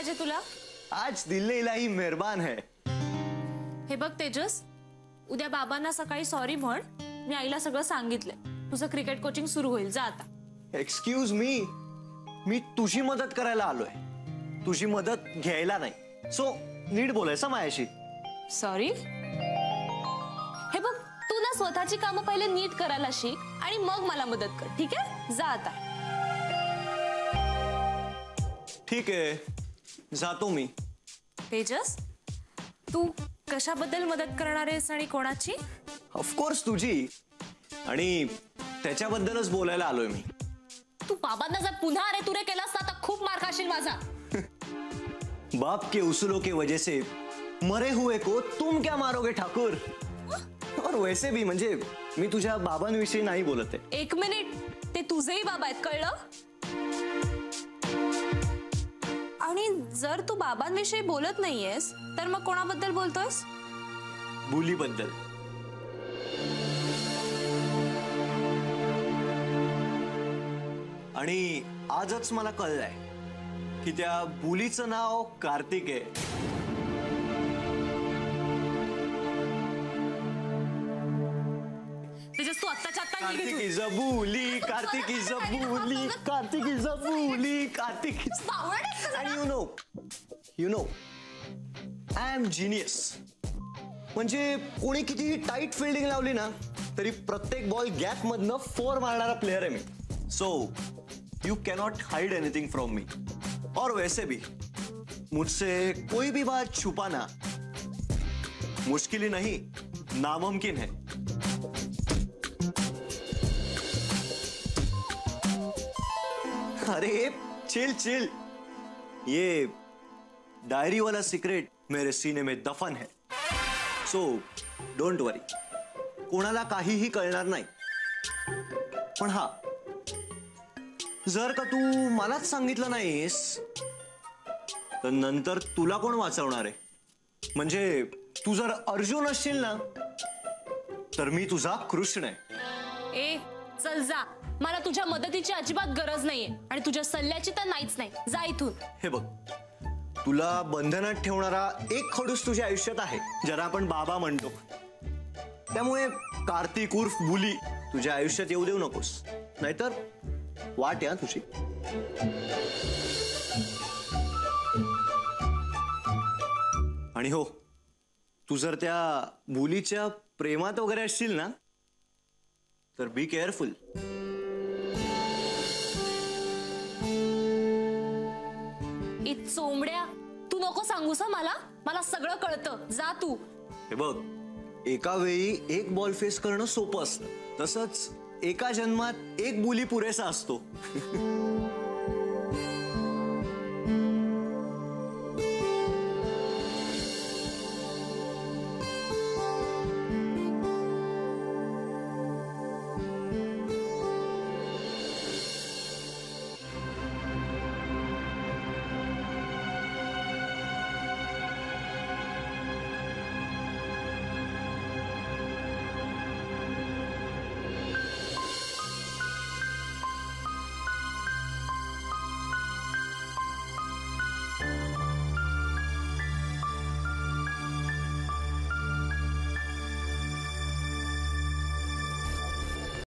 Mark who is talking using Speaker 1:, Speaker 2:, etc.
Speaker 1: पाहिजे तुला?
Speaker 2: आज दिल इलाही मेहरबान है.
Speaker 1: हे बघ तेजस उद्या बाबांना सकाळी सॉरी म्हण मी आईला सगळं सांगितलंय. तुझं क्रिकेट कोचिंग सुरू होईल जा आता.
Speaker 2: एक्सक्यूज मी मी तुझी मदत करायला आलोय. तुझी मदत घ्यायला नाही. सो नीट बोलायचं माझ्याशी?
Speaker 1: सॉरी हे बघ तू ना स्वतःची कामं पहिले नीट करायला शिक आणि मग मला मदत कर ठीक आहे? जा आता.
Speaker 2: ठीक आहे. जातो मी.
Speaker 1: तेजस तू कशाबद्दल मदत करणार आहेस आणि कोणाची?
Speaker 2: ऑफकोर्स तुझी. आणि त्याच्याबद्दलच बोलायला आलोय मी.
Speaker 1: तू बाबांना जर पुन्हा अरे तुरे केलास ना तर खूप मार खाशील माझा.
Speaker 2: बाप के उसूलों के वजह से मरे हुए को तुम क्या मारोगे ठाकुर? और वैसे भी म्हणजे मी तुझ्या बाबांविषयी नाही बोलत आहे.
Speaker 1: एक मिनिट ते तुझेही बाबा आहेत कळलं? जर तू बाबांविषयी बोलत नाहीयेस तर मग कोणाबद्दल बोलतोयस
Speaker 2: बुलीबद्दल आणि आजच मला कळलंय की त्या बुलीचं नाव कार्तिक आहे.
Speaker 1: तेजस तू आत्ताच्या आत्ता निघ
Speaker 2: कार्तिक
Speaker 1: बावळट आहेस का जरा?
Speaker 2: You know you know I am genius म्हणजे कोणी कितीही टाईट फिल्डिंग लावली ना तरी प्रत्येक बॉल गॅप मधनं फोर मारणारा प्लेअर आहे मी. So you cannot hide anything from me और वैसे भी मुझसे कोई भी बात छुपाना मुश्किल ही नहीं नामुमकिन है. अरे चिल चिल ये डायरी वाला सिक्रेट मेरे सीने में दफन है. सो डोंट वरी कोणाला काहीही कळणार नाही. पण हा जर का तू मलाच सांगितलं नाहीस तर नंतर तुला कोण वाचवणार आहे? म्हणजे तू जर अर्जुन असशील ना तर मी तुझा कृष्ण आहे.
Speaker 1: ए चल जा. मला तुझ्या मदतीची अजिबात गरज नाहीये आणि तुझ्या सल्ल्याची तर नाहीच नाही. जा इथून.
Speaker 2: हे बघ तुला बंधनात ठेवणारा एक खडूस तुझ्या आयुष्यात आहे ज्याला आपण बाबा म्हणतो. त्यामुळे कार्तिक उर्फ बुली तुझ्या आयुष्यात येऊ देऊ नकोस. नाहीतर वाट या तुझी. आणि हो तू जर त्या बुलीच्या प्रेमात वगैरे असशील ना तर बी केअरफुल
Speaker 1: इ चोंबड्या तू नको सांगूस मला. मला सगळं कळतं. जा तू.
Speaker 2: हे बघ एका वेळी एक बॉल फेस करणं सोपं असतं. तसंच एका जन्मात एक बुली पुरेसा असतो.